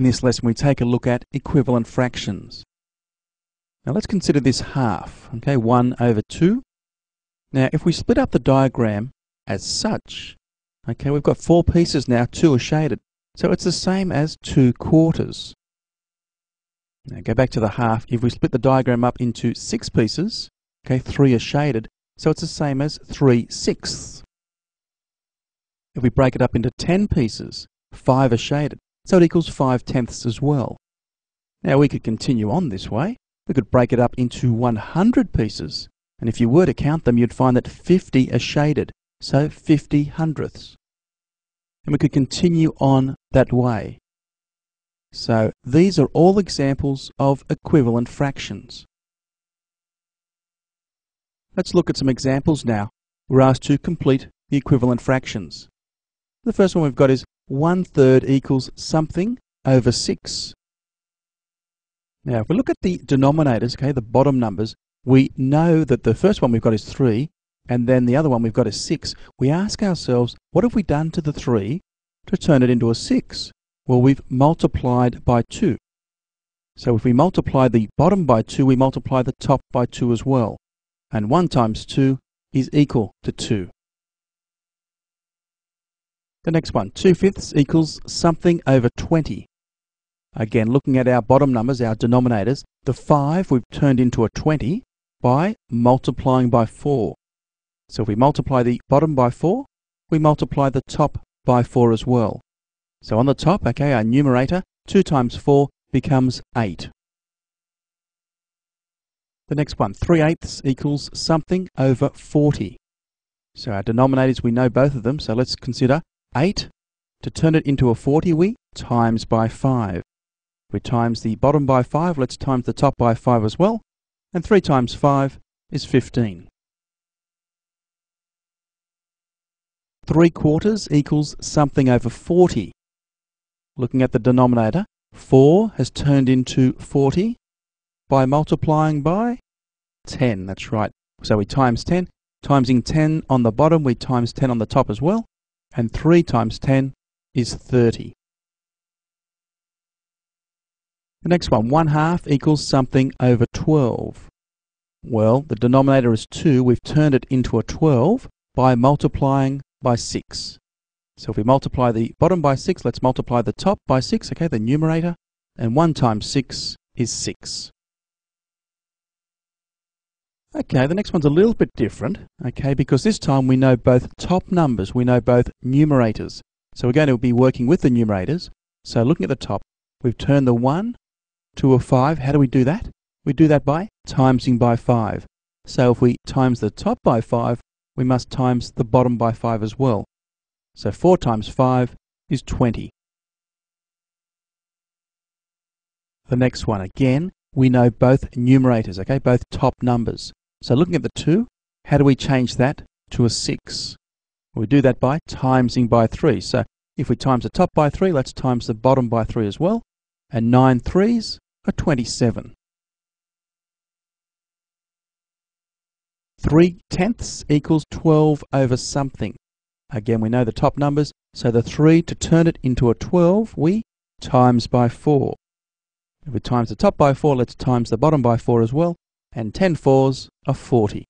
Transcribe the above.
In this lesson we take a look at equivalent fractions. Now let's consider this half, okay, 1 over 2. Now if we split up the diagram as such, okay, we've got four pieces now, two are shaded. So it's the same as 2 quarters. Now go back to the half. If we split the diagram up into six pieces, okay, three are shaded, so it's the same as 3 sixths. If we break it up into 10 pieces, five are shaded, so it equals 5 tenths as well. Now we could continue on this way. We could break it up into 100 pieces, and if you were to count them, you'd find that 50 are shaded, so 50 hundredths. And we could continue on that way. So these are all examples of equivalent fractions. Let's look at some examples now. We're asked to complete the equivalent fractions. The first one we've got is 1 third equals something over 6. Now, if we look at the denominators, okay, the bottom numbers, we know that the first one we've got is 3, and then the other one we've got is 6. We ask ourselves, what have we done to the 3 to turn it into a 6? Well, we've multiplied by 2. So if we multiply the bottom by 2, we multiply the top by 2 as well. And 1 times 2 is equal to 2. The next one, 2 fifths equals something over 20. Again, looking at our bottom numbers, our denominators, the 5 we've turned into a 20 by multiplying by 4. So if we multiply the bottom by 4, we multiply the top by 4 as well. So on the top, okay, our numerator, 2 times 4 becomes 8. The next one, 3 eighths equals something over 40. So our denominators, we know both of them, so let's consider 8. To turn it into a 40, we times by 5. We times the bottom by 5, let's times the top by 5 as well. And 3 times 5 is 15. 3 quarters equals something over 40. Looking at the denominator, 4 has turned into 40 by multiplying by 10. That's right. So we times 10. Timesing 10 on the bottom, we times 10 on the top as well and 3 times 10 is 30. The next one, 1 half equals something over 12. Well, the denominator is 2. We've turned it into a 12 by multiplying by 6. So if we multiply the bottom by 6, let's multiply the top by 6, okay, the numerator. And 1 times 6 is 6. Okay, the next one's a little bit different, okay, because this time we know both top numbers, we know both numerators. So we're going to be working with the numerators. So looking at the top, we've turned the 1 to a 5. How do we do that? We do that by timesing by 5. So if we times the top by 5, we must times the bottom by 5 as well. So 4 times 5 is 20. The next one, again, we know both numerators, okay, both top numbers. So looking at the 2, how do we change that to a 6? We do that by timesing by 3. So if we times the top by 3, let's times the bottom by 3 as well. And 9 threes are 27. 3 tenths equals 12 over something. Again, we know the top numbers, so the 3, to turn it into a 12, we times by 4. If we times the top by 4, let's times the bottom by 4 as well and 10 fours are 40.